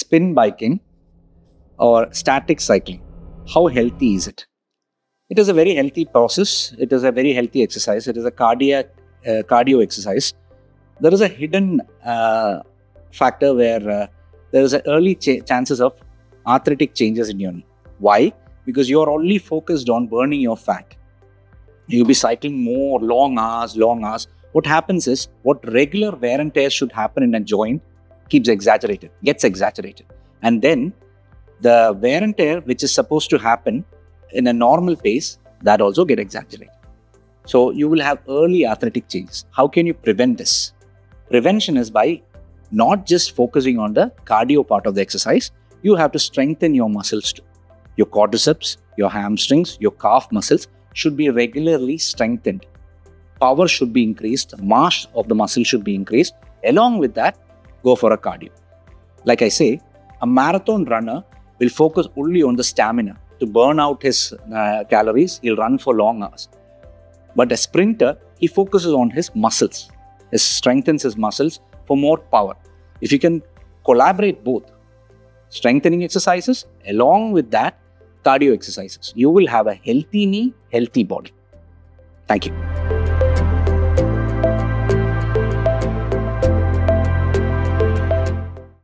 spin biking or static cycling, how healthy is it? It is a very healthy process. It is a very healthy exercise. It is a cardiac uh, cardio exercise. There is a hidden uh, factor where uh, there is early ch- chances of arthritic changes in your knee. Why? Because you are only focused on burning your fat. You'll be cycling more long hours, long hours. What happens is what regular wear and tear should happen in a joint keeps exaggerated, gets exaggerated. And then the wear and tear, which is supposed to happen in a normal pace, that also get exaggerated. So you will have early arthritic changes. How can you prevent this? Prevention is by not just focusing on the cardio part of the exercise, you have to strengthen your muscles too. Your quadriceps, your hamstrings, your calf muscles should be regularly strengthened. Power should be increased, mass of the muscle should be increased. Along with that, go for a cardio. Like I say, a marathon runner will focus only on the stamina to burn out his uh, calories. He'll run for long hours. But a sprinter, he focuses on his muscles. He strengthens his muscles for more power. If you can collaborate both, strengthening exercises along with that, cardio exercises, you will have a healthy knee, healthy body. Thank you.